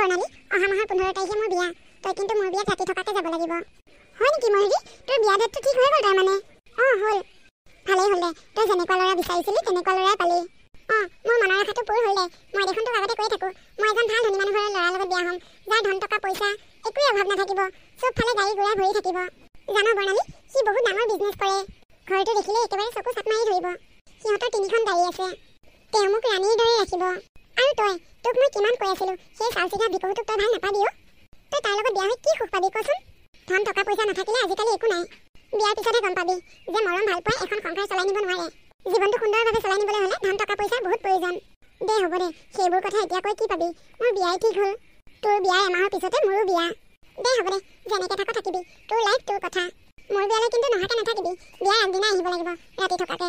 বৰ্ণালী। অহা মাহৰ পোন্ধৰ তাৰিখে মোৰ বিয়া। তই কিন্তু মোৰ বিয়াত ৰাতি থকাকে যাব লাগিব। হয় নেকি ময়ূৰী তোৰ বিয়া ডেটটো ঠিক হৈ গ'ল তাৰমানে অঁ হ'ল। ভালেই হ'ল তই যেনেকুৱা ল'ৰা বিচাৰিছিলি তেনেকুৱা ল'ৰাই পালি। অঁ মোৰ মনৰ আশাটো পূৰ হ'ল মই দেখোন তোক আগতে কৈ থাকোঁ। মই এজন ভাল ধনী মানুহ ঘৰৰ ল'ৰাৰ লগত বিয়া হ'ম। যাৰ ধন টকা পইচা একোৱেই অভাৱ নাথাকিব। চবফালে গাড়ী ঘোঁৰা ভৰি থাকিব। জান বৰ্ণালী সি বহুত ডাঙৰ বিজনেছ কৰে। ঘৰটো দেখিলে একেবাৰে চকু চাপ মাৰি ধৰিব। সিহঁতৰ তিনিখন গাড়ী আছে। তেওঁ মোক ৰাণীৰ দৰে ৰাখিব। আৰু তই তোক মই কিমান কৈ আছিলোঁ সেই চাল চিধা বিকহুটোক তই ভাল নাপাবি অ' তই তাৰ লগত বিয়া হৈ কি সুখ পাবি কচোন? ধন টকা পইচা নাথাকিলে আজিকালি একো নাই। বিয়াৰ পিছতহে গম পাবি যে মৰম ভাল পাই এখন সংসাৰ চলাই নিব নোৱাৰে। জীৱনটো সুন্দৰভাৱে চলাই নিবলৈ হ'লে ধন টকা পইচাৰ বহুত প্ৰয়োজন। দে হ'ব দে সেইবোৰ কথা এতিয়া কৈ কি পাবি? মোৰ বিয়াই ঠিক হ'ল। তোৰ বিয়াৰ এমাহৰ পিছতে মোৰো বিয়া। দে হ'ব দে যেনেকৈ থাক থাকিবি। তোৰ লাইফ তোৰ কথা। মোৰ বিয়ালৈ কিন্তু নহাকে নাথাকিবি। বিয়াৰ আগদিনাই আহিব লাগিব ৰাতি থকাকে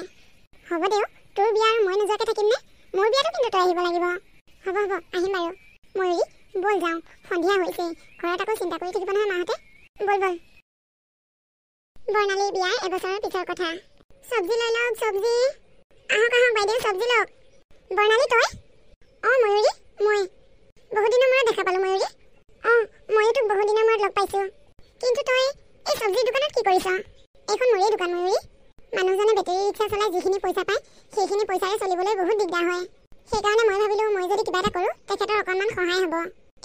হ'ব দে অ', তোৰ বিয়া আৰু মই নোযোৱাকৈ থাকিম নে মোৰ বিয়াতো কিন্তু তই আহিব লাগিব হ'ব হ'ব আহিম বাৰু ময়ূৰী ব'ল যাওঁ সন্ধিয়া হৈছে ঘৰত আকৌ চিন্তা কৰি থাকিব নহয় মাহঁতে ব'ল ব'ল বৰ্ণালী বিয়াৰ এবছৰৰ পিছৰ কথা। চব্জি লৈ লওক চব্জি। আহক আহক বাইদেউ চব্জি লওক। বৰ্ণালী তই? অঁ ময়ূৰী মই। বহুত দিনৰ মূৰত দেখা পালোঁ ময়ূৰী। অঁ ময়ো তোক বহুত দিনৰ মূৰত লগ পাইছোঁ। কিন্তু তই এই চব্জিৰ দোকানত কি কৰিছ? এইখন মোৰেই দোকান ময়ূৰী। মানুহজনে বেটেৰী ৰিক্সা চলাই যিখিনি পইচা পায় সেইখিনি পইচাৰে চলিবলৈ বহুত দিগদাৰ হয়। সেইকাৰণে মই ভাবিলোঁ মই যদি কিবা এটা কৰোঁ তেখেতৰ অকণমান সহায় হ'ব।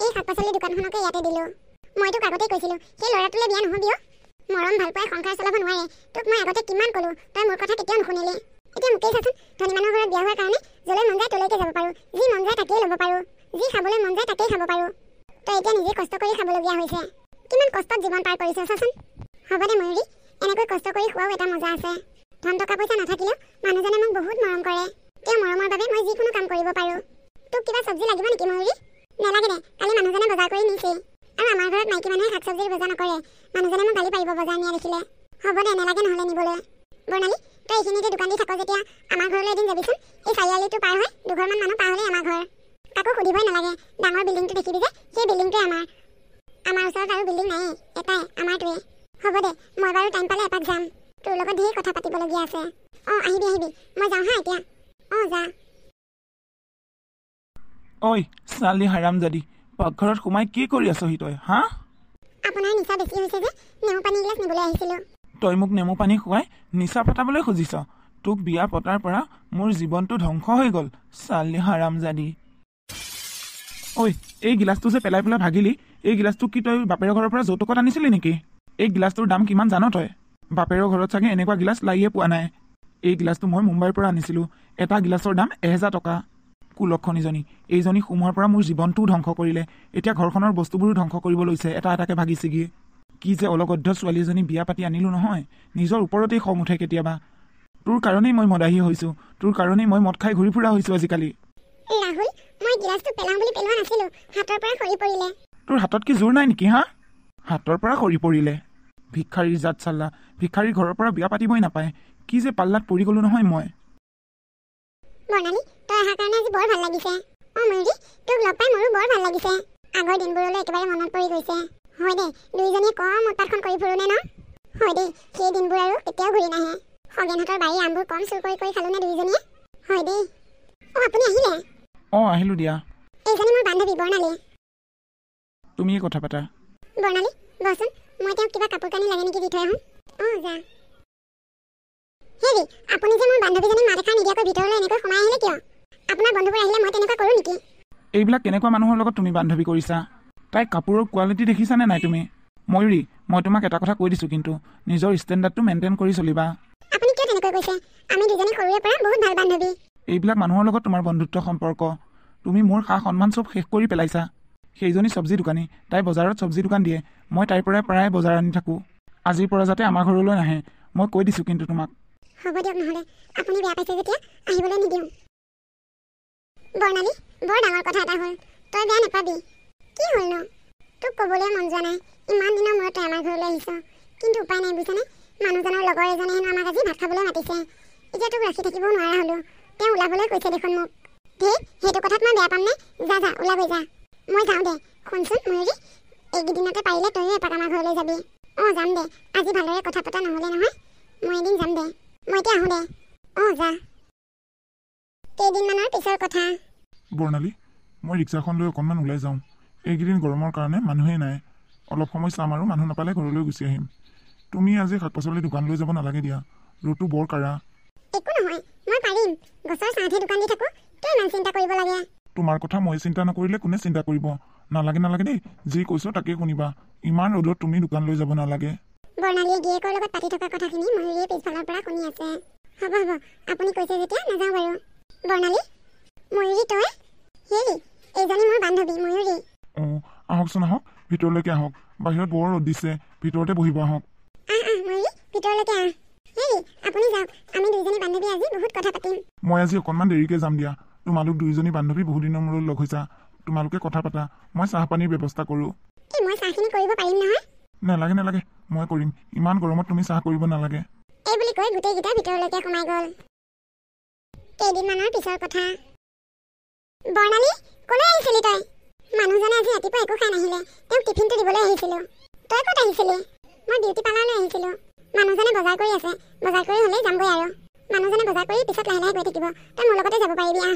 এই শাক পাচলিৰ দোকানখনকে ইয়াতে দিলোঁ। মই তোক আগতেই কৈছিলোঁ সেই ল'ৰাটোলৈ বিয়া নহ'বি অ' মৰম ভাল পাই সংসাৰ চলাব নোৱাৰে। তোক মই আগতে কিমান ক'লোঁ তই মোৰ কথা কেতিয়াও নুশুনিলি। এতিয়া মোকেই চাচোন ধনী মানুহৰ ঘৰত বিয়া হোৱাৰ কাৰণে য'লৈ মন যায় তলৈকে যাব পাৰোঁ। যি মন যায় তাকেই ল'ব পাৰোঁ। যি খাবলৈ মন যায় তাকেই খাব পাৰোঁ। তই এতিয়া নিজে কষ্ট কৰি খাবলগীয়া হৈছে। কিমান কষ্টত জীৱন পাৰ কৰিছ চাচোন। হ'ব দে ময়ূৰী এনেকৈ কষ্ট কৰি খোৱাও এটা মজা আছে। ধন টকা পইচা নাথাকিলেও মানুহজনে মোক বহুত মৰম কৰে। তেওঁ মৰমৰ বাবে মই যিকোনো কাম কৰিব পাৰোঁ। তোক কিবা চব্জি লাগিব নেকি ময়ূৰী? নেলাগে দে কালি মানুহজনে বজাৰ কৰি নিছেই। আৰু আমাৰ ঘৰত মাইকী মানুহে শাক চব্জিৰ বজাৰ নকৰে। মানুহজনে মোক গালি পাৰিব বজাৰ নিয়া দেখিলে। হ'ব দে নেলাগে নহ'লে নিবলৈ। বৰ্ণালী তই এইখিনিতে দোকান দি থাক যেতিয়া আমাৰ ঘৰলৈ এদিন যাবিচোন। এই চাৰিআলিটো পাৰ হৈ দুঘৰমান মানুহ পাৰ হ'লেই আমাৰ ঘৰ। কাকো সুধিবই নালাগে। ডাঙৰ বিল্ডিংটো দেখিবি যে সেই বিল্ডিংটোৱে আমাৰ। আমাৰ ওচৰত আৰু বিল্ডিং নায়েই এটাই আমাৰটোৱে। হ'ব দে মই বাৰু টাইম পালে এপাক যাম। তোৰ লগত ধেৰ কথা পাতিবলগীয়া আছে। অঁ আহিবি আহিবি। মই যাওঁ হা এতিয়া। অঁ যা। ঐ ছোৱালী হাৰামজাদি। পাকঘৰত সোমাই কি কৰি আছহি তই হা? আপোনাৰ নিচা বেছি হৈছে যে নেমু পানী এগিলাচ নিবলৈ আহিছিলোঁ। তই মোক নেমু পানী খুৱাই নিচা পতাবলৈ খুজিছ। তোক বিয়া পতাৰ পৰা মোৰ জীৱনটো ধ্বংস হৈ গ'ল ছোৱালী হাৰামজাদি। ঐ এই গিলাচটো যে পেলাই পেলাই ভাগিলি এই গিলাচটো কি তই বাপেৰৰ ঘৰৰ পৰা যৌতুকত আনিছিলি নেকি? এই গিলাচটোৰ দাম কিমান জান তই? বাপেৰৰ ঘৰত চাগে এনেকুৱা গিলাচ লাগিয়ে পোৱা নাই। এই গিলাচটো মই মুম্বাইৰ পৰা আনিছিলোঁ। এটা গিলাচৰ দাম এহেজাৰ টকা। কুলক্ষণীজনী এইজনী সোমোৱাৰ পৰা মোৰ জীৱনটোও ধ্বংস কৰিলে। এতিয়া ঘৰখনৰ বস্তুবোৰো ধ্বংস কৰিব লৈছে। এটা এটাকে ভাগি ছিগি কি যে অলগধ্য ছোৱালী এজনী বিয়া পাতি আনিলোঁ নহয়। নিজৰ ওপৰতেই খং উঠে কেতিয়াবা। তোৰ কাৰণেই মই মদাহী হৈছোঁ। তোৰ কাৰণেই মই মদ খাই ঘূৰি ফুৰা হৈছোঁ আজিকালি। তোৰ হাতত কি জোৰ নাই নেকি হা? হাতৰ পৰা সৰি পৰিলে। ভিক্ষাৰীৰ জাত চাল্লা। ভিক্ষাৰীৰ ঘৰৰ পৰা বিয়া পাতিবই নাপায়। কি যে পাল্লাত পৰি গ'লো নহয় মই। বৰ ভাল লাগিছে। অঁ ময়ূৰী তোক লগ পাই মোৰো বৰ ভাল লাগিছে। আগৰ দিনবোৰলৈ একেবাৰে মনত পৰি গৈছে। হয় দে দুয়োজনীয়ে কম উৎপাতখন কৰি ফুৰোনে ন? হয় দেই সেই দিনবোৰ আৰু কেতিয়াও ঘূৰি নাহে। খগেনহঁতৰ বাৰীৰ আমবোৰ কম চুৰ কৰি কৰি খালোনে দুয়োজনীয়ে হয় দেই অঁ আপুনি আহিলে? অঁ আহিলোঁ দিয়া। এইজনী মোৰ বান্ধৱী বৰ্ণালী। তুমিয়ে কথা পাতা। বৰ্ণালী বচোন মই তেওঁক কিবা কাপোৰ কানি লাগে নেকি দি থৈ আহোঁ। অঁ যা। হেৰি আপুনি যে মোৰ বান্ধৱীজনীক মাত এষাৰ নিদিয়াকৈ ভিতৰলৈ এনেকৈ সোমাই আহিলে কিয়? আপোনাৰ বন্ধুবোৰ আহিলে মই তেনেকুৱা কৰোঁ নেকি? এইবিলাক কেনেকুৱা মানুহৰ লগত তুমি বান্ধৱী কৰিছা? তাইৰ কাপোৰৰ কোৱালিটি দেখিছানে নাই তুমি? ময়ূৰী মই তোমাক এটা কথা কৈ দিছোঁ কিন্তু নিজৰ ষ্টেণ্ডাৰ্ডটো মেইনটেইন কৰি চলিবা। আপুনি কিয় তেনেকৈ কৈছে? আমি দুজনী সৰুৰে পৰা বহুত ভাল বান্ধৱী। এইবিলাক মানুহৰ লগত তোমাৰ বন্ধুত্ব সম্পৰ্ক। তুমি মোৰ সা সন্মান চব শেষ কৰি পেলাইছা। সেইজনী চব্জি দোকানী তাই বজাৰত চব্জি দোকান দিয়ে। মই তাইৰ পৰাই প্ৰায় বজাৰ আনি থাকোঁ। আজিৰ পৰা যাতে আমাৰ ঘৰলৈ নাহে মই কৈ দিছোঁ কিন্তু তোমাক। হ'ব দিয়ক নহ'লে। আপুনি বেয়া পাইছে যেতিয়া আহিবলৈ নিদিওঁ। বৰ্ণালী বৰ ডাঙৰ কথা এটা হ'ল তই বেয়া নাপাবি। কি হ'লনো তোক ক'বলৈ মন যোৱা নাই। ইমান দিনৰ মূৰত তই আমাৰ ঘৰলৈ আহিছ। কিন্তু উপায় নাই বুজিছানে? মানুহজনৰ লগৰ এজনে হেনো আমাক আজি ভাত খাবলৈ মাতিছে। এতিয়া তোক ৰাখি থাকিবও নোৱাৰা হ'লোঁ। তেওঁ ওলাবলৈ কৈছে দেখোন মোক। ধেই সেইটো কথাত মই বেয়া পাম নে যা যা ওলাবই যা। মই যাওঁ দে। শুনচোন ময়ূৰী। এইকেইদিনতে পাৰিলে তয়ো এপাক আমাৰ ঘৰলৈ যাবি। অঁ যাম দে। আজি ভালদৰে কথা পতা নহ'লে নহয়। মই এদিন যাম দে। মই এতিয়া আহোঁ দে। অঁ যা। কেইদিনমানৰ পিছৰ কথা। বৰ্ণালী মই ৰিক্সাখন লৈ অকণমান ওলাই যাওঁ। এইকেইদিন গৰমৰ কাৰণে মানুহেই নাই। অলপ সময় চাম আৰু মানুহ নাপালে ঘৰলৈ গুচি আহিম। তুমি আজি শাক পাচলি দোকানলৈ যাব নালাগে দিয়া। ৰ'দটো বৰ কাঢ়া। একো নহয় মই পাৰিম। গছৰ ছাঁতহে দোকান দি থাকোঁ। কিয় ইমান চিন্তা কৰিব লাগে? তোমাৰ কথা মই চিন্তা নকৰিলে কোনে চিন্তা কৰিব? নালাগে নালাগে দেই। যি কৈছোঁ তাকেই শুনিবা। ইমান ৰ'দত তুমি দোকানলৈ যাব নালাগে। বৰ্ণালীয়ে গিয়েকৰ লগত পাতি থকা কথাখিনি ময়ূৰীয়ে পিছফালৰ পৰা শুনি আছে। হ'ব হ'ব। আপুনি কৈছে যেতিয়া নাযাওঁ বাৰু। বৰ্ণালী ময়ূৰী তই হেৰি এইজনী মোৰ বান্ধৱী ময়ূৰী। অঁ আহকচোন আহক ভিতৰলৈকে আহক। বাহিৰত বৰ ৰ'দ দিছে ভিতৰতে বহিব আহক। আহ আহ ময়ূৰী ভিতৰলৈকে আহ। হেৰি আপুনি যাওক আমি দুইজনী বান্ধৱী আজি বহুত কথা পাতিম। মই আজি অকণমান দেৰিকৈ যাম দিয়া। তোমালোক বান্ধৱী মূৰত লগ হৈছা। তোমালোকে কথা পাতা মই চাহপানীৰ ব্যৱস্থা কৰোঁ। এই মই চাহখিনি কৰিব পাৰিম নহয়? নালাগে নালাগে মই কৰিম। ইমান গৰমত তুমি চাহ কৰিব নালাগে। এই বুলি কৈ গোটেইকেইটা ভিতৰলৈকে সোমাই গ'ল। কেইদিনমানৰ পিছৰ কথা। বৰ্ণালী ক'লৈ আহিছিলি তই? মানুহজনে আজি ৰাতিপুৱা একো খাই নাহিলে। তেওঁক টিফিনটো দিবলৈ আহিছিলোঁ। তই ক'ত আহিছিলি? মই বিউটি পাৰ্লাৰলৈ আহিছিলোঁ। মানুহজনে বজাৰ কৰি আছে। বজাৰ কৰি হ'লেই যামগৈ আৰু। মানুহজনে বজাৰ কৰি পিছত লাহে লাহে গৈ থাকিব। তই মোৰ লগতে যাব পাৰিবি আহ।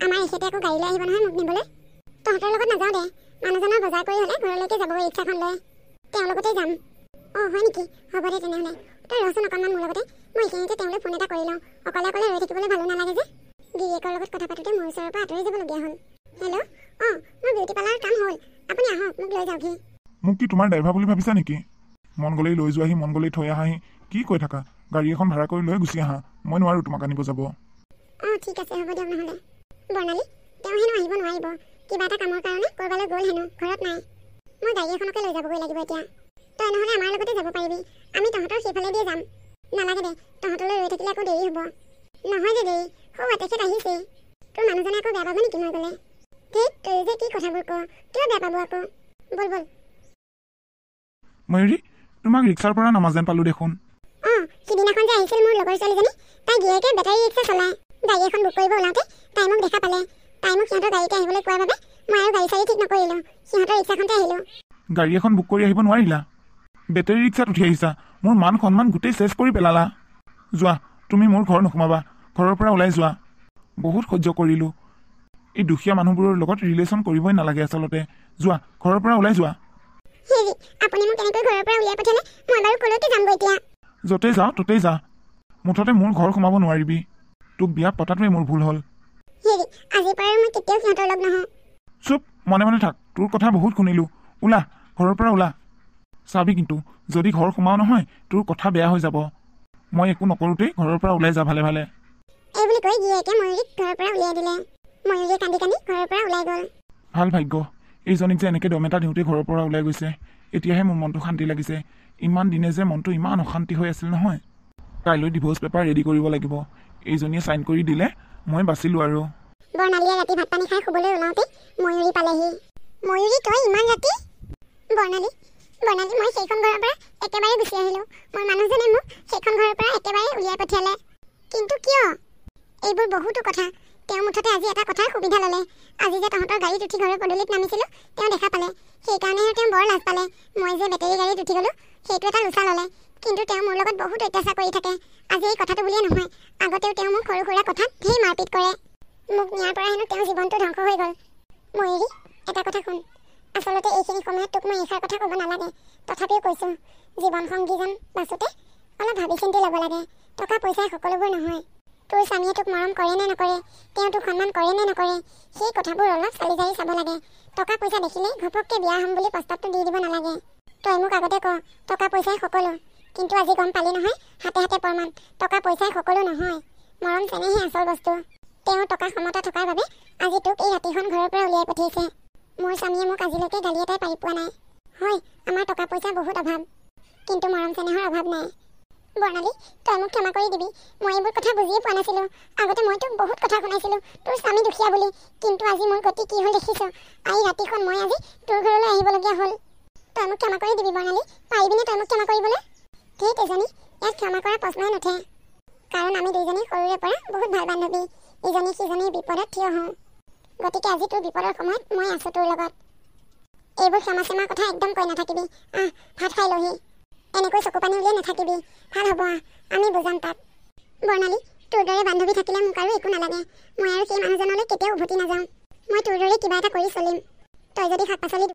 আমাৰ এখেতে আকৌ গাড়ী লৈ আহিব নহয় মোক নিবলৈ। তহঁতৰ লগত নাযাওঁ দে। মানুহজনৰ বজাৰ কৰি হ'লে ঘৰলৈকে যাবগৈ ৰিক্সাখন লৈ। তেওঁৰ লগতে যাম। অঁ হয় নেকি? হ'ব দে তেনেহ'লে। তই ৰচোন অকণমান মোৰ লগতে। মই এইখিনিতে তেওঁলৈ ফোন এটা কৰি লওঁ। অকলে অকলে ৰৈ থাকিবলৈ ভালো নালাগে যে। গিৰিয়েকৰ লগত কথা পাতোঁতে মোৰ ওচৰৰ পৰা আঁতৰি যাবলগীয়া হ'ল। হেল্ল' অঁ মোৰ বিউটি পাৰ্লাৰৰ কাম হ'ল। আপুনি আহক মোক লৈ যাওকহি মোক কি তোমাৰ ড্ৰাইভাৰ বুলি ভাবিছা নেকি? মন গ'লেই লৈ যোৱাহি মন গ'লেই থৈ আহাহি। কি কৈ থাকা? গাড়ী এখন ভাড়া কৰি লৈ গুচি আহা। মই নোৱাৰোঁ তোমাক আনিব যাব। অঁ ঠিক আছে হ'ব দিয়ক নহ'লে। বৰ্ণালী তেওঁ হেনো আহিব নোৱাৰিব। কিবা এটা কামৰ কাৰণে ক'ৰবালৈ গ'ল হেনো ঘৰত নাই। মই গাড়ী এখনকে লৈ যাবগৈ লাগিব এতিয়া। তই নহ'লে আমাৰ লগতে যাব পাৰিবি। আমি তহঁতৰ সেইফালে দিয়ে যাম। নালাগে দে তহঁতলৈ ৰৈ থাকিলে আকৌ দেৰি হ'ব। নহয় যে দেৰি সৌ তেখেত আহিছেই তোৰ মানুহজনে আকৌ বেয়া পাব নেকি মই গ'লে? ঠিক তই যে কি কথাবোৰ ক কিয় বেয়া পাব আকৌ? ব'ল ব'ল। ময়ূৰী তোমাক ৰিক্সাৰ পৰা নামা যেন পালোঁ দেখোন। অঁ সিদিনাখন যে আহিছিল মোৰ লগৰ ছোৱালীজনী তাই গিয়েকে বেটাৰী ৰিক্সা চলায়। গাড়ী এখন বুক কৰিব ওলাওঁতে তাই মোক দেখা পালে। তাই মোক সিহঁতৰ গাড়ীতে আহিবলৈ কোৱাৰ বাবে মই আৰু গাড়ী চাড়ী ঠিক নকৰিলোঁ। সিহঁতৰ ৰিক্সাখনতে আহিলোঁ। গাড়ী এখন বুক কৰি আহিব নোৱাৰিলা? বেটেৰী ৰিক্সাত উঠি আহিছা। মোৰ মান সন্মান গোটেই চেচ কৰি পেলালা। যোৱা তুমি মোৰ ঘৰ নোসোমাবা। ঘৰৰ পৰা ওলাই যোৱা। বহুত সহ্য কৰিলোঁ। এই দুখীয়া মানুহবোৰৰ লগত ৰিলেশ্যন কৰিবই নালাগে আচলতে। যোৱা ঘৰৰ পৰা ওলাই যোৱা। য'তেই যাওঁ ত'তেই যা। মুঠতে মোৰ ঘৰ সোমাব নোৱাৰিবি। তোক বিয়া পতাটোৱে মোৰ ভুল হ'ল। চুপ মনে মনে থাক। তোৰ কথা বহুত শুনিলোঁ। ওলা ঘৰৰ পৰা ওলা। চাবি কিন্তু। যদি ঘৰ সোমাও নহয় তোৰ কথা বেয়া হৈ যাব। মই একো নকৰোঁতেই ঘৰৰ পৰা ওলাই যা ভালে ভালে। এই বুলি কৈ গিয়েকে ময়ূৰীক ঘৰৰ পৰা উলিয়াই দিলে। ময়ূৰীয়ে কান্দি কান্দি ঘৰৰ পৰা ওলাই গ'ল। ভাল ভাগ্য এইজনীক যে এনেকৈ দম এটা দিওঁতে ঘৰৰ পৰা ওলাই গৈছে। এতিয়াহে মোৰ মনটো শান্তি লাগিছে। ইমান দিনে যে মনটো ইমান অশান্তি হৈ আছিল নহয়। কাইলৈ ডিভ'ৰ্চ পেপাৰ ৰেডি কৰিব লাগিব। এইজনীয়ে ছাইন কৰি দিলে মই বাচিলোঁ আৰু। বৰ্ণালীয়ে ৰাতি ভাত পানী খাই শুবলৈ ওলাওঁতে ময়ূৰী পালেহি। ময়ূৰী তই ইমান ৰাতি? বৰ্ণালী বৰ্ণালী মই সেইখন ঘৰৰ পৰা একেবাৰে গুচি আহিলোঁ। মোৰ মানুহজনে মোক সেইখন ঘৰৰ পৰা একেবাৰে উলিয়াই পঠিয়ালে। কিন্তু কিয়? এইবোৰ বহুতো কথা। তেওঁ মুঠতে আজি এটা কথাৰ সুবিধা ল'লে। আজি যে তহঁতৰ গাড়ীত উঠি ঘৰৰ পদূলিত নামিছিলোঁ তেওঁ দেখা পালে। সেইকাৰণেহে তেওঁ বৰ লাজ পালে। মই যে বেটেৰী গাড়ীত উঠি গ'লোঁ সেইটো এটা লোচা ল'লে। কিন্তু তেওঁ মোৰ লগত বহুত অত্যাচাৰ কৰি থাকে। আজি এই কথাটো বুলিয়ে নহয়। আগতেও তেওঁ মোক সৰু সুৰা কথাত ঢেৰ মাৰপিট কৰে। মোক নিয়াৰ পৰা হেনো তেওঁৰ জীৱনটো ধ্বংস হৈ গ'ল। ময়ূৰী এটা কথা শুন। আচলতে এইখিনি সময়ত তোক মই এইষাৰ কথা ক'ব নালাগে। তথাপিও কৈছোঁ জীৱন সংগীজন বাচোতে অলপ ভাবি চিন্তি ল'ব লাগে। টকা পইচাই সকলোবোৰ নহয়। তোৰ স্বামীয়ে তোক মৰম কৰে নে নকৰে তেওঁ তোক সন্মান কৰে নে নকৰে সেই কথাবোৰ অলপ চালি জাৰি চাব লাগে। টকা পইচা দেখিলেই ঘপককৈ বিয়া হ'ম বুলি প্ৰস্তাৱটো দি দিব নালাগে। তই মোক আগতে ক টকা পইচাই সকলো। কিন্তু আজি গম পালি নহয় হাতে হাতে প্ৰমাণ টকা পইচাই সকলো নহয়। মৰম চেনেহে আচল বস্তু। তেওঁ টকা ক্ষমতা থকাৰ বাবে আজি তোক এই ৰাতিখন ঘৰৰ পৰা উলিয়াই পঠিয়াইছে। মোৰ স্বামীয়ে মোক আজিলৈকে গালি এটাই পাৰি পোৱা নাই। হয় আমাৰ টকা পইচা বহুত অভাৱ। কিন্তু মৰম চেনেহৰ অভাৱ নাই। বৰ্ণালী তই মোক ক্ষমা কৰি দিবি। মই এইবোৰ কথা বুজিয়ে পোৱা নাছিলোঁ। আগতে মই তোক বহুত কথা শুনাইছিলোঁ। তোৰ স্বামী দুখীয়া বুলি। কিন্তু আজি মোৰ গতি কি হ'ল দেখিছ? আজি ৰাতিখন মই আজি তোৰ ঘৰলৈ আহিবলগীয়া হ'ল। তই মোক ক্ষমা কৰি দিবি বৰ্ণালী। পাৰিবিনে তই মোক ক্ষমা কৰিবলৈ? ঠিক এজনী ইয়াত ক্ষমা কৰা প্ৰশ্নই নুঠে। কাৰণ আমি দুইজনী সৰুৰে পৰা বহুত ভাল বান্ধৱী। ইজনী সিজনীৰ বিপদত থিয় হওঁ। গতিকে আজি তোৰ বিপদৰ সময়ত মই আছোঁ তোৰ লগত। এইবোৰ ক্ষমা চেমাৰ কথা একদম কৈ নাথাকিবি। আহ ভাত খাই লহি। এনেকৈ চকু পানী উলিয়াই নাথাকিবি। ভাল হ'ব আহ আমি বুজাম তাক বৰ্ণালী তোৰ দৰে বান্ধৱী থাকিলে মোক আৰু একো নালাগে। মই আৰু সেই মানুহজনলৈ কেতিয়াও উভতি নাযাওঁ। মই তোৰ দৰে কিবা এটা কৰি চলিম। তই যদি শাক পাচলি